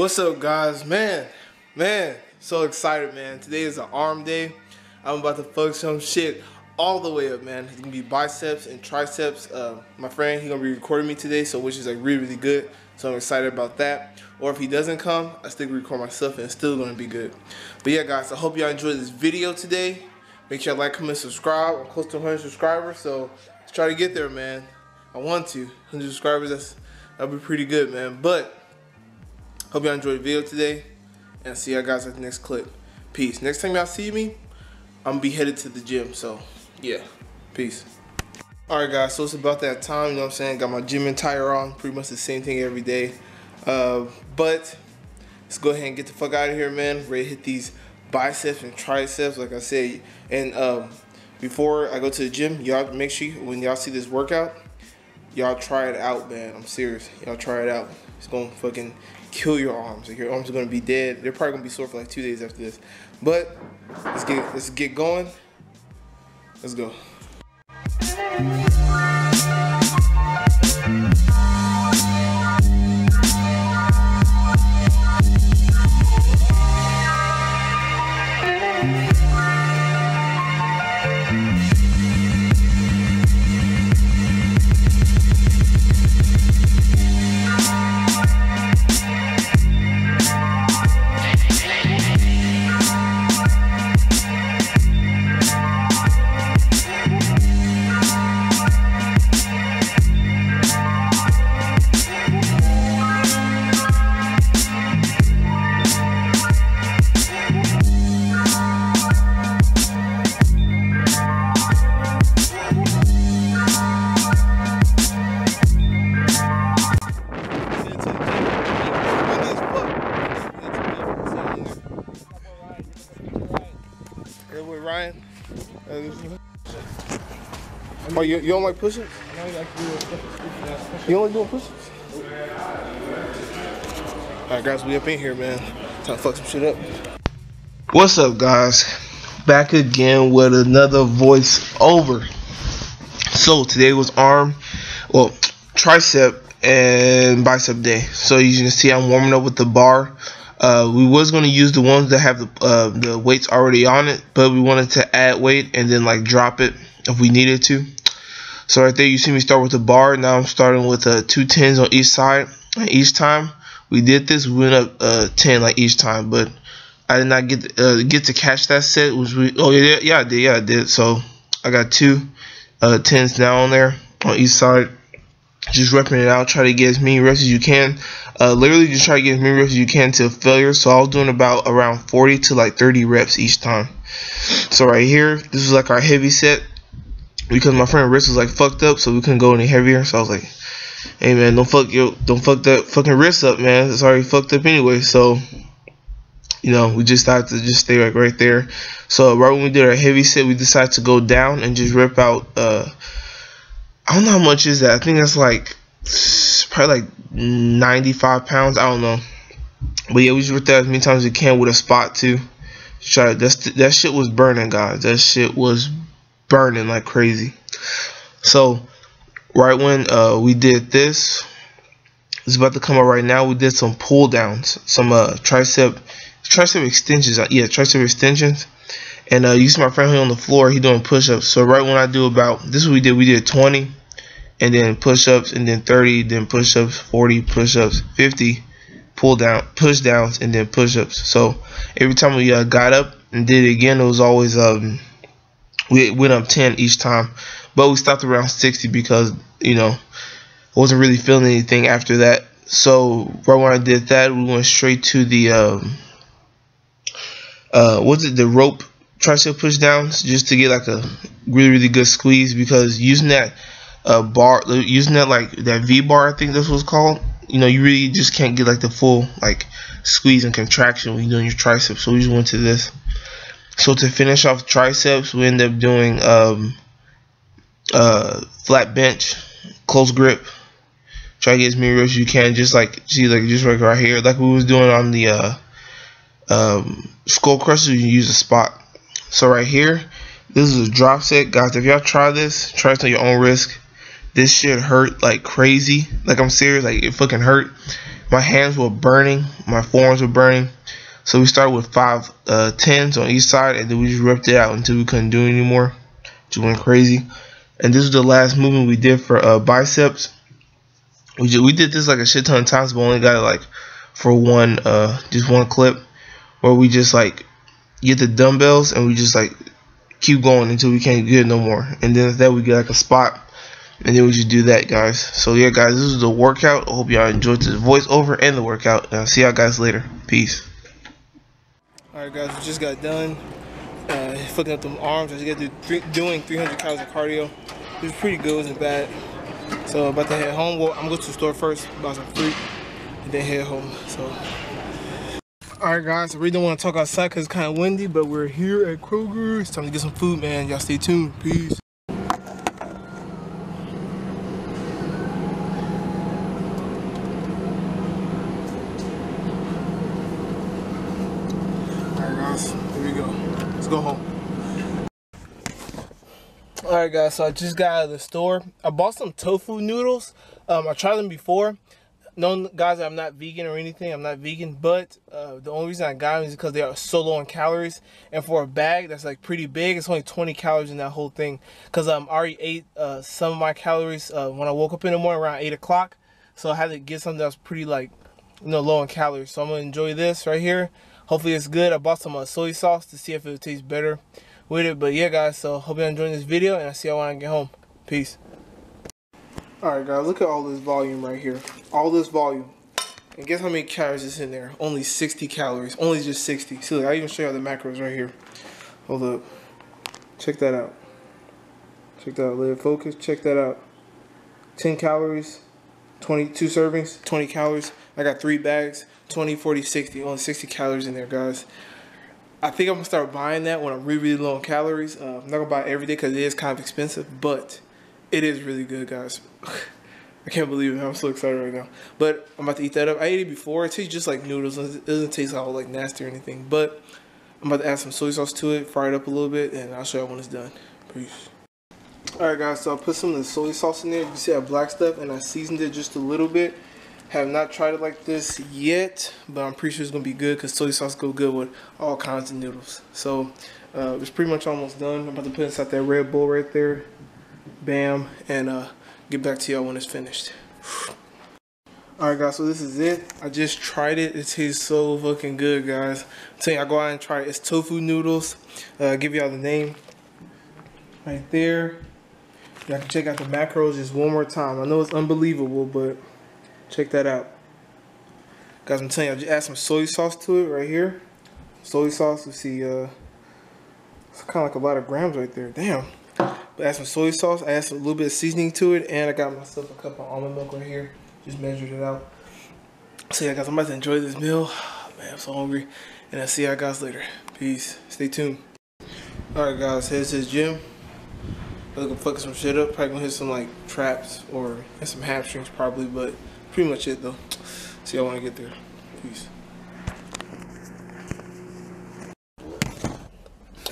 What's up, guys? Man, man, so excited, man. Today is an arm day. I'm about to fuck some shit all the way up, man. It's gonna be biceps and triceps. Uh, my friend, he gonna be recording me today, so which is like really, really good. So I'm excited about that. Or if he doesn't come, I still record myself and it's still gonna be good. But yeah, guys, I hope y'all enjoyed this video today. Make sure you like, comment, subscribe. I'm close to 100 subscribers, so let's try to get there, man. I want to. 100 subscribers, that's that'll be pretty good, man. But Hope y'all enjoyed the video today. And see y'all guys at the next clip. Peace. Next time y'all see me, I'm be headed to the gym. So, yeah. Peace. Alright guys, so it's about that time, you know what I'm saying? Got my gym attire on. Pretty much the same thing every day. Uh, but, let's go ahead and get the fuck out of here, man. Ready to hit these biceps and triceps, like I said. And um, before I go to the gym, y'all make sure when y'all see this workout, y'all try it out, man. I'm serious. Y'all try it out. It's gonna fucking kill your arms. Like your arms are gonna be dead. They're probably gonna be sore for like two days after this. But let's get let's get going. Let's go. Ryan. Uh, oh, you, you don't like push-ups? You only doing push-ups? Alright guys, we up in here, man. Time to fuck some shit up. What's up, guys? Back again with another voice over. So today was arm, well, tricep and bicep day. So you can see I'm warming up with the bar. Uh, we was going to use the ones that have the, uh, the weights already on it, but we wanted to add weight and then like drop it if we needed to. So right there, you see me start with the bar. Now I'm starting with uh, two tens on each side. And each time we did this, we went up uh, 10 like each time, but I did not get uh, get to catch that set. Which we oh yeah yeah I did yeah I did. So I got two uh, tens now on there on each side just repping it out, try to get as many reps as you can. Uh, literally just try to get as many reps as you can to failure. So I was doing about around 40 to like 30 reps each time. So right here, this is like our heavy set because my friend wrist was like fucked up, so we couldn't go any heavier. So I was like, hey man, don't fuck yo, don't fuck that fucking wrist up, man. It's already fucked up anyway. So you know, we just decided to just stay like right there. So right when we did our heavy set, we decided to go down and just rip out. Uh, I don't know how much is that. I think that's like probably like 95 pounds. I don't know. But yeah, we just ripped that as many times as we can with a spot too. Try that. That shit was burning, guys. That shit was burning like crazy. So right when uh, we did this, it's about to come out right now. We did some pull downs, some uh, tricep tricep extensions. Uh, yeah, tricep extensions. And uh, you see my friend here on the floor, he doing push-ups. So right when I do about, this is what we did, we did 20, and then push-ups, and then 30, then push-ups, 40 push-ups, 50 pull down, push downs, and then push-ups. So every time we uh, got up and did it again, it was always, um, we went up 10 each time. But we stopped around 60 because, you know, I wasn't really feeling anything after that. So right when I did that, we went straight to the, um, uh, what's it, the rope tricep push downs just to get like a really really good squeeze because using that uh, bar using that like that V bar I think this was called. You know you really just can't get like the full like squeeze and contraction when you're doing your triceps. So we just went to this. So to finish off triceps we end up doing um, uh, flat bench close grip. Try to get as many reps you can just like see like just like right here. Like we was doing on the uh, um, skull crusher you use a spot. So right here, this is a drop set. Guys, if y'all try this, try this on your own risk. This shit hurt like crazy. Like I'm serious, like it fucking hurt. my hands were burning, my forearms were burning. So we started with five uh, tens on each side, and then we just ripped it out until we couldn't do anymore. Just went crazy. And this is the last movement we did for uh, biceps. We just, we did this like a shit ton of times, but only got it like for one uh just one clip where we just like get the dumbbells and we just like keep going until we can't get no more. And then that we get like a spot and then we just do that guys. So yeah guys, this is the workout. I hope y'all enjoyed the voiceover and the workout. And I'll see y'all guys later. Peace. Alright guys, we just got done uh, fucking up them arms. I just got to do doing 300 calories of cardio. It was pretty good, wasn't bad. So about to head home. Well, I'm going to the store first, buy some fruit, and then head home. So, all right, guys. I really don't want to talk outside because it's kind of windy, but we're here at Kroger. It's time to get some food, man. Y'all stay tuned. Peace. All right, guys. Here we go. Let's go home. Alright guys, so I just got out of the store. I bought some tofu noodles. Um, I tried them before. No, guys, I'm not vegan or anything. I'm not vegan, but uh, the only reason I got them is because they are so low in calories. And for a bag that's like pretty big, it's only 20 calories in that whole thing. Because um, I already ate uh, some of my calories uh, when I woke up in the morning around 8 o'clock. So I had to get something that's pretty like, you know, low in calories. So I'm going to enjoy this right here. Hopefully it's good. I bought some uh, soy sauce to see if it tastes better with it. But yeah, guys, so hope you're enjoying this video, and I see y'all when I get home. Peace. Alright, guys, look at all this volume right here. All this volume. And guess how many calories is in there? Only 60 calories. Only just 60. See, look, I even show you the macros right here. Hold up. Check that out. Check that out. Let it focus. Check that out. 10 calories. 22 servings. 20 calories. I got three bags. 20, 40, 60. Only 60 calories in there, guys. I think I'm gonna start buying that when I'm really, really low on calories. Uh, I'm not gonna buy it every day because it is kind of expensive, but it is really good, guys. I can't believe it. I'm so excited right now. But I'm about to eat that up. I ate it before. It tastes just like noodles. It doesn't taste all like nasty or anything. But I'm about to add some soy sauce to it, fry it up a little bit, and I'll show you when it's done. Peace. Alright guys, so I put some of the soy sauce in there. You see that black stuff, and I seasoned it just a little bit. Have not tried it like this yet, but I'm pretty sure it's gonna be good because soy sauce go good with all kinds of noodles. So uh, it's pretty much almost done. I'm about to put inside that Red Bull right there. Bam, and uh, get back to y'all when it's finished. Alright guys, so this is it. I just tried it. It tastes so fucking good, guys. I'm you, I go out and try it. It's tofu noodles. Uh, give y'all the name right there. Y'all can check out the macros just one more time. I know it's unbelievable, but Check that out. Guys, I'm telling you, I just add some soy sauce to it right here. Soy sauce, you see, uh, it's kind of like a lot of grams right there. Damn. But add some soy sauce, I add some, a little bit of seasoning to it, and I got myself a cup of almond milk right here. Just measured it out. So yeah, guys, I'm about to enjoy this meal. Man, I'm so hungry. And I'll see y'all guys later. Peace. Stay tuned. Alright guys, here's his gym. I'm looking fucking some shit up. Probably gonna hit some like traps or some hamstrings probably, but pretty much it though. See y'all when I get there. Peace.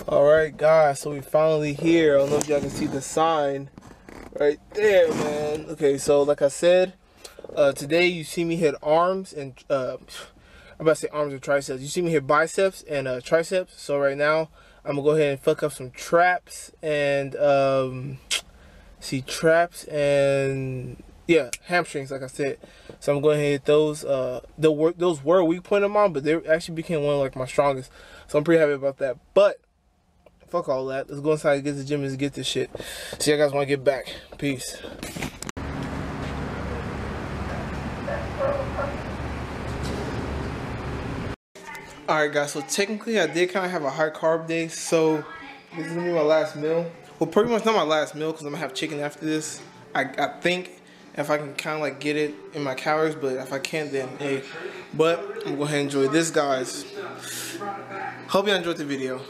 Alright guys, so we finally here. I don't know if y'all can see the sign right there, man. Okay, so like I said, uh, today you see me hit arms and uh, I'm about to say arms and triceps. You see me hit biceps and uh, triceps. So right now I'm gonna go ahead and fuck up some traps and um, see traps and yeah, hamstrings, like I said. So I'm going to hit those. Uh, the work those were weak point of mine, but they actually became one of like my strongest. So I'm pretty happy about that. But fuck all that. Let's go inside and get the gym and get this shit. See you guys when I get back. Peace. Alright guys, so technically I did kind of have a high carb day, so this is gonna be my last meal. Well, pretty much not my last meal because I'm gonna have chicken after this. I, I think if I can kind of like get it in my calories, but if I can't, then hey. But I'm gonna go ahead and enjoy this, guys. Hope you enjoyed the video.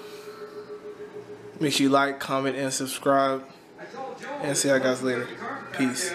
Make sure you like, comment, and subscribe. And see you guys later. Peace.